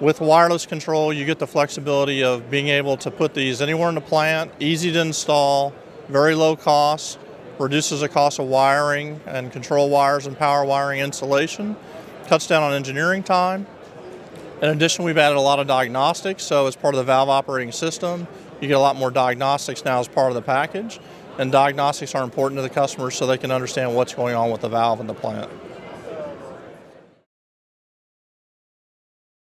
With wireless control, you get the flexibility of being able to put these anywhere in the plant, easy to install, very low cost, reduces the cost of wiring and control wires and power wiring insulation, cuts down on engineering time. In addition, we've added a lot of diagnostics, so as part of the valve operating system, you get a lot more diagnostics now as part of the package. And diagnostics are important to the customers so they can understand what's going on with the valve in the plant.